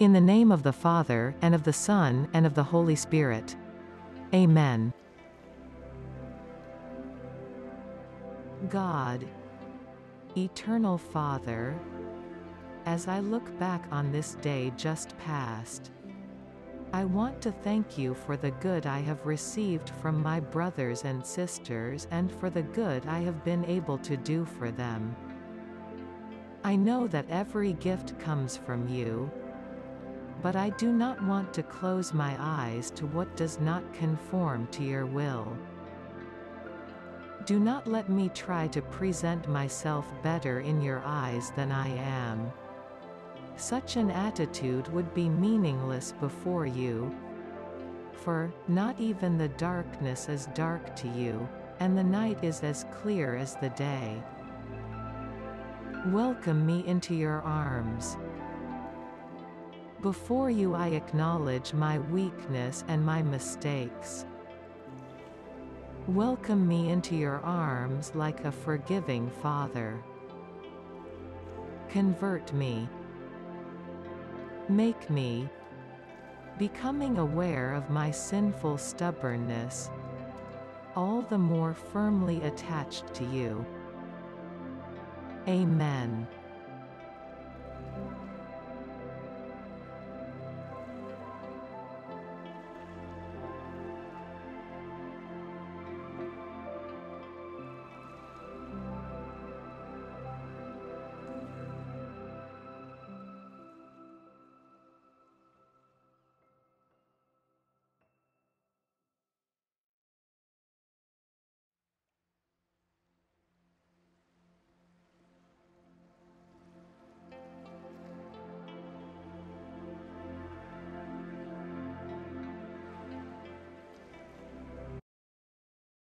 In the name of the Father, and of the Son, and of the Holy Spirit. Amen. God, Eternal Father, as I look back on this day just past, I want to thank you for the good I have received from my brothers and sisters and for the good I have been able to do for them. I know that every gift comes from you, but I do not want to close my eyes to what does not conform to your will. Do not let me try to present myself better in your eyes than I am. Such an attitude would be meaningless before you. For, not even the darkness is dark to you, and the night is as clear as the day. Welcome me into your arms. Before you I acknowledge my weakness and my mistakes. Welcome me into your arms like a forgiving father. Convert me. Make me. Becoming aware of my sinful stubbornness. All the more firmly attached to you. Amen.